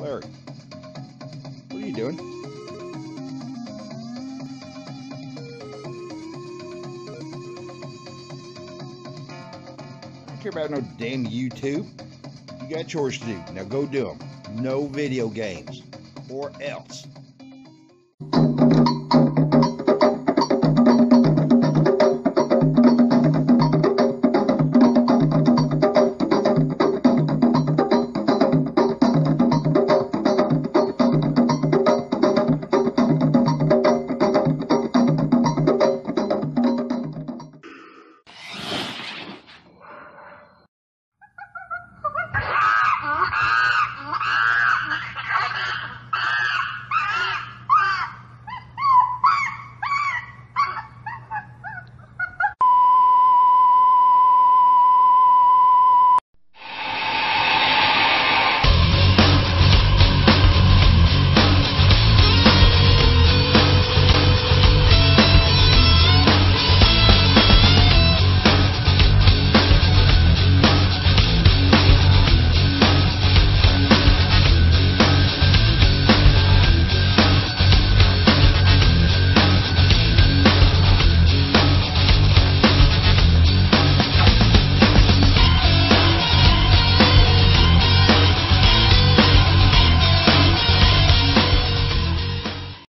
Larry, what are you doing? I don't care about no damn YouTube. You got chores to do. Now go do them. No video games. Or else.